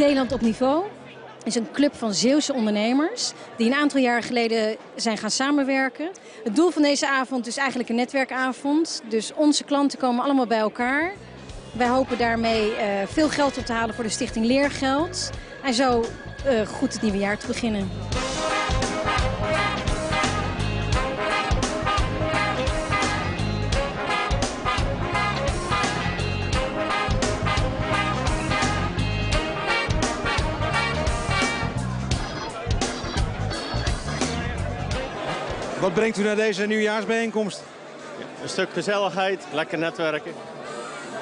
Zeeland op niveau is een club van Zeeuwse ondernemers die een aantal jaar geleden zijn gaan samenwerken. Het doel van deze avond is eigenlijk een netwerkavond. Dus onze klanten komen allemaal bij elkaar. Wij hopen daarmee uh, veel geld op te halen voor de stichting Leergeld. En zo uh, goed het nieuwe jaar te beginnen. Wat brengt u naar deze nieuwjaarsbijeenkomst? Een stuk gezelligheid, lekker netwerken.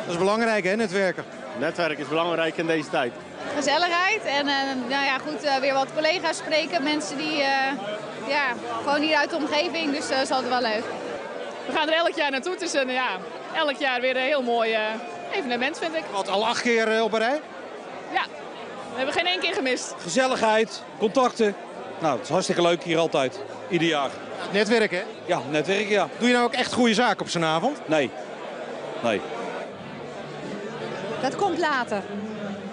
Dat is belangrijk hè, netwerken? Netwerken is belangrijk in deze tijd. Gezelligheid en uh, nou ja, goed, uh, weer wat collega's spreken. Mensen die uh, ja, gewoon hier uit de omgeving, dus dat is altijd wel leuk. We gaan er elk jaar naartoe. Het is een, ja, elk jaar weer een heel mooi evenement vind ik. Wat, al acht keer op een rij? Ja, we hebben geen één keer gemist. Gezelligheid, contacten. Nou, het is hartstikke leuk hier altijd. Ieder jaar. Netwerken, hè? Ja, netwerken, ja. Doe je nou ook echt goede zaken op zo'n avond? Nee. Nee. Dat komt later.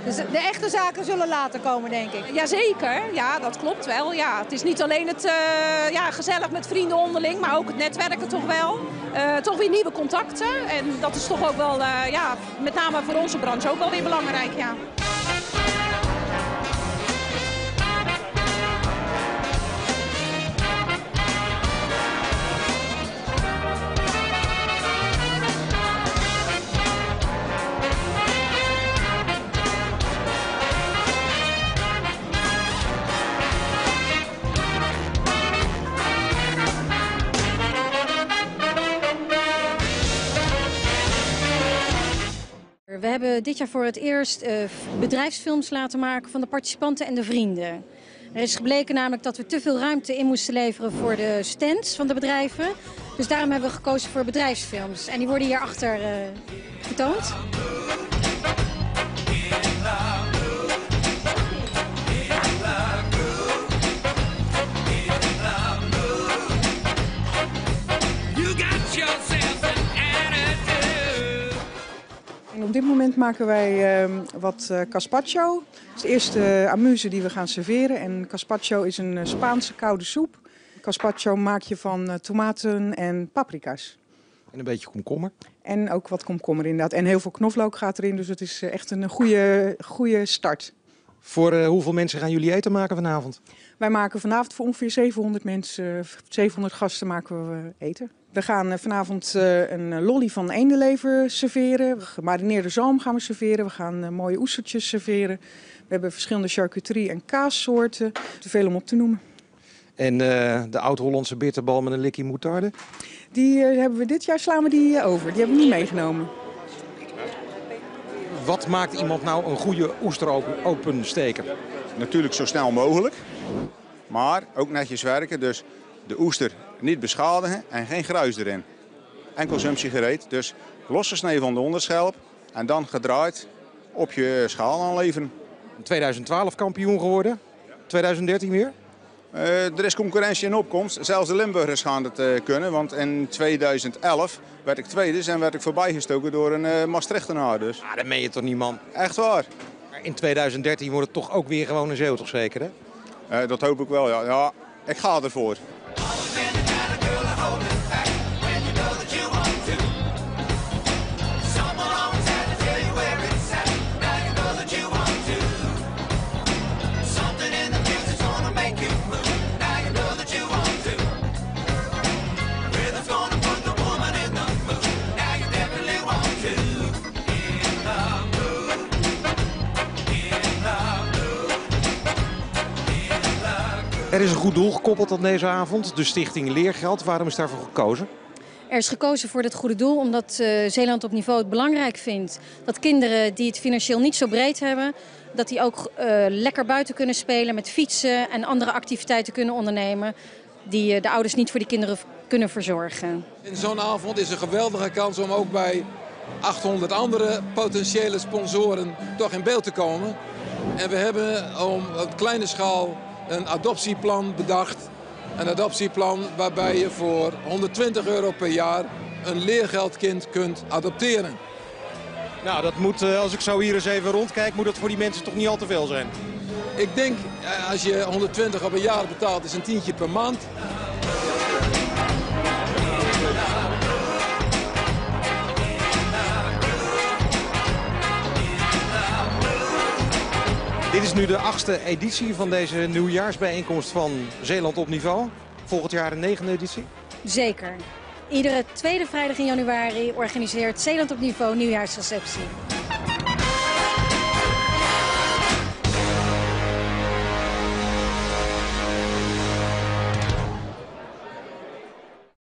Dus de echte zaken zullen later komen, denk ik. Jazeker, ja, dat klopt wel. Ja, het is niet alleen het uh, ja, gezellig met vrienden onderling, maar ook het netwerken toch wel. Uh, toch weer nieuwe contacten. En dat is toch ook wel, uh, ja, met name voor onze branche ook wel weer belangrijk, ja. We hebben dit jaar voor het eerst uh, bedrijfsfilms laten maken van de participanten en de vrienden. Er is gebleken namelijk dat we te veel ruimte in moesten leveren voor de stands van de bedrijven. Dus daarom hebben we gekozen voor bedrijfsfilms. En die worden hierachter uh, getoond. Dit moment maken wij uh, wat uh, caspacho. Dat is de eerste amuse die we gaan serveren. En caspacho is een uh, Spaanse koude soep. Caspacho maak je van uh, tomaten en paprika's. En een beetje komkommer. En ook wat komkommer inderdaad. En heel veel knoflook gaat erin, dus het is echt een goede, goede start. Voor hoeveel mensen gaan jullie eten maken vanavond? Wij maken vanavond voor ongeveer 700 mensen, 700 gasten maken we eten. We gaan vanavond een lolly van eendenlever serveren. Gemarineerde zalm gaan we serveren. We gaan mooie oestertjes serveren. We hebben verschillende charcuterie- en kaassoorten. Te veel om op te noemen. En uh, de oud-Hollandse bitterbal met een likkie moutarde? Die uh, hebben we dit jaar slaan we die over. Die hebben we niet meegenomen. Wat maakt iemand nou een goede oesteropensteker? Natuurlijk zo snel mogelijk. Maar ook netjes werken. Dus de oester niet beschadigen en geen gruis erin. En consumptiegereed. Dus losgesneden van de onderschelp en dan gedraaid op je schaal aanleveren. 2012 kampioen geworden. 2013 weer? Uh, er is concurrentie in opkomst. Zelfs de Limburgers gaan het uh, kunnen. Want in 2011 werd ik tweede en werd ik voorbijgestoken door een uh, Maastrichtenaar. Dus. Ah, dat meen je toch niet, man? Echt waar. Maar in 2013 wordt het toch ook weer gewoon een Zeeuw, toch zeker, hè? dat hoop ik wel, ja. ja ik ga ervoor. Er is een goed doel gekoppeld aan deze avond, de stichting Leergeld. Waarom is daarvoor gekozen? Er is gekozen voor dit goede doel omdat uh, Zeeland op niveau het belangrijk vindt dat kinderen die het financieel niet zo breed hebben, dat die ook uh, lekker buiten kunnen spelen met fietsen en andere activiteiten kunnen ondernemen die uh, de ouders niet voor die kinderen kunnen verzorgen. In zo'n avond is een geweldige kans om ook bij 800 andere potentiële sponsoren toch in beeld te komen. En we hebben om op kleine schaal een adoptieplan bedacht. Een adoptieplan waarbij je voor 120 euro per jaar een leergeldkind kunt adopteren. Nou, dat moet, eh, als ik zo hier eens even rondkijk, moet dat voor die mensen toch niet al te veel zijn. Ik denk, eh, als je 120 op een jaar betaalt, is een tientje per maand. Dit is nu de achtste editie van deze nieuwjaarsbijeenkomst van Zeeland op niveau. Volgend jaar een negende editie. Zeker. Iedere tweede vrijdag in januari organiseert Zeeland op niveau nieuwjaarsreceptie.